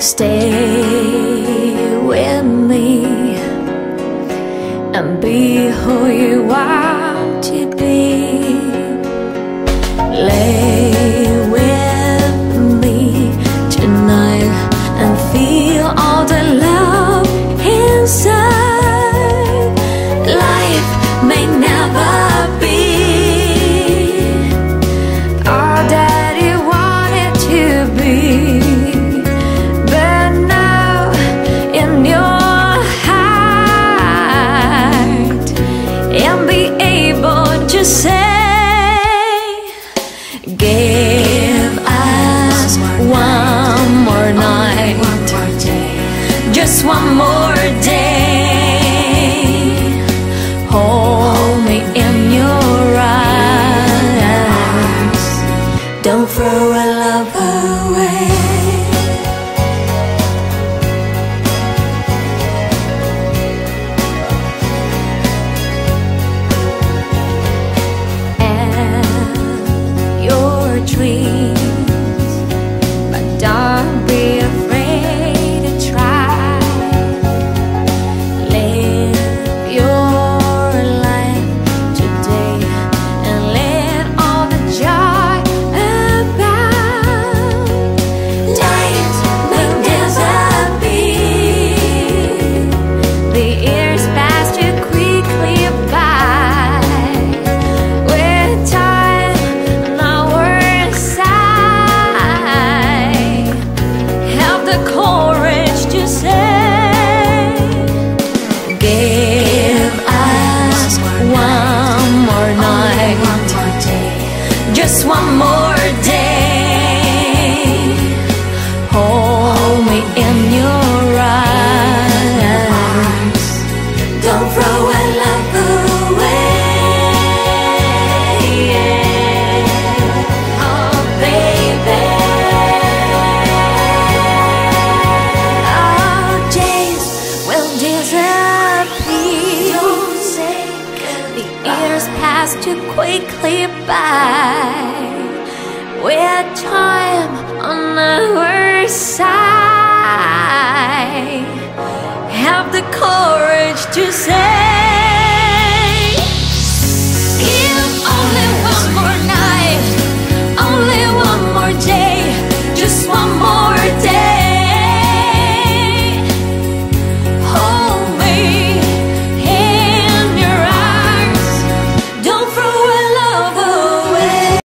Stay with me and be who you are. able to say sweet. day, one more day, just one more day. Hold me in your arms. Don't Pass too quickly by. We're time on our side. Have the courage to say.